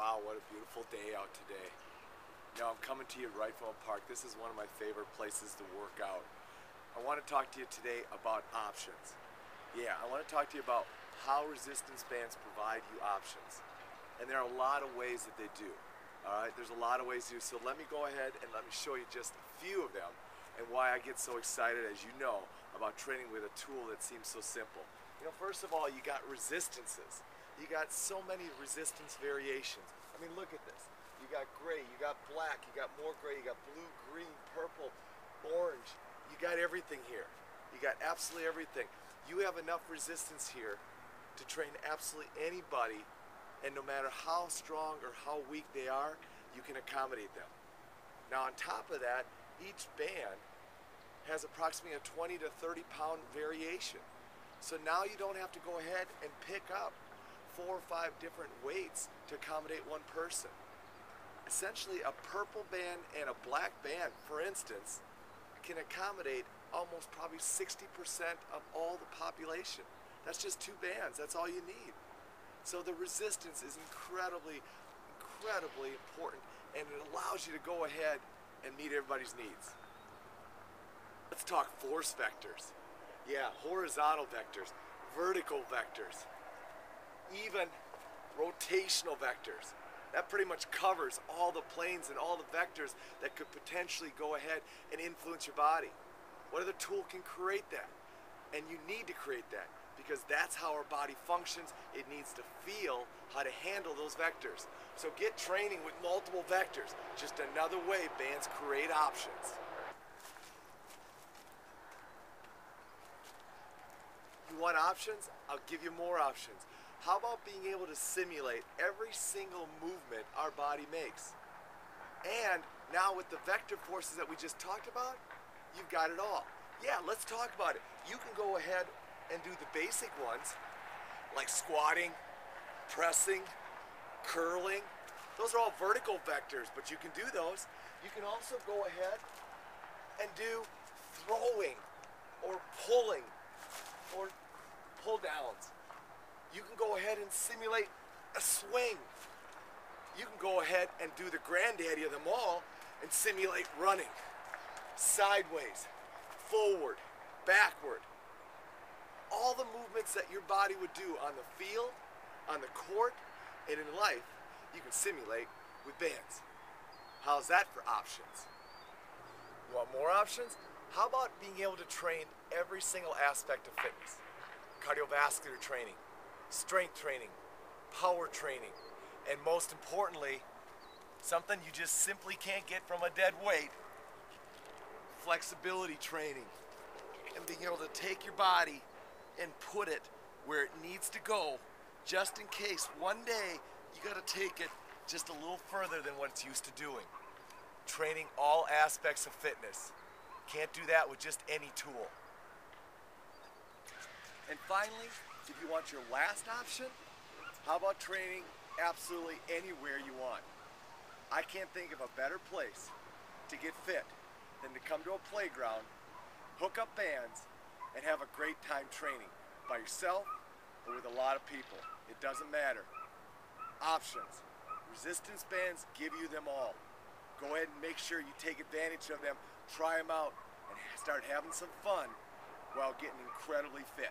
Wow, what a beautiful day out today. Now I'm coming to you at Wright-Philip Park. This is one of my favorite places to work out. I want to talk to you today about options. Yeah, I want to talk to you about how resistance bands provide you options. And there are a lot of ways that they do. All right, there's a lot of ways to do. So let me go ahead and let me show you just a few of them and why I get so excited, as you know, about training with a tool that seems so simple. You know, first of all, you got resistances. You got so many resistance variations. I mean, look at this. You got gray, you got black, you got more gray, you got blue, green, purple, orange. You got everything here. You got absolutely everything. You have enough resistance here to train absolutely anybody, and no matter how strong or how weak they are, you can accommodate them. Now, on top of that, each band has approximately a 20 to 30 pound variation. So now you don't have to go ahead and pick up four or five different weights to accommodate one person. Essentially, a purple band and a black band, for instance, can accommodate almost probably 60% of all the population. That's just two bands, that's all you need. So the resistance is incredibly, incredibly important and it allows you to go ahead and meet everybody's needs. Let's talk force vectors. Yeah, horizontal vectors, vertical vectors, even rotational vectors. That pretty much covers all the planes and all the vectors that could potentially go ahead and influence your body. What other tool can create that? And you need to create that because that's how our body functions. It needs to feel how to handle those vectors. So get training with multiple vectors. Just another way bands create options. You want options? I'll give you more options. How about being able to simulate every single movement our body makes? And now with the vector forces that we just talked about, you've got it all. Yeah, let's talk about it. You can go ahead and do the basic ones like squatting, pressing, curling. Those are all vertical vectors, but you can do those. You can also go ahead and do throwing or pulling or pull downs go ahead and simulate a swing. You can go ahead and do the granddaddy of them all and simulate running. Sideways, forward, backward. All the movements that your body would do on the field, on the court, and in life, you can simulate with bands. How's that for options? You want more options? How about being able to train every single aspect of fitness? Cardiovascular training, strength training, power training, and most importantly, something you just simply can't get from a dead weight flexibility training. And being able to take your body and put it where it needs to go, just in case one day you got to take it just a little further than what it's used to doing. Training all aspects of fitness. Can't do that with just any tool. And finally, if you want your last option, how about training absolutely anywhere you want? I can't think of a better place to get fit than to come to a playground, hook up bands, and have a great time training by yourself or with a lot of people. It doesn't matter. Options. Resistance bands give you them all. Go ahead and make sure you take advantage of them, try them out, and start having some fun while getting incredibly fit.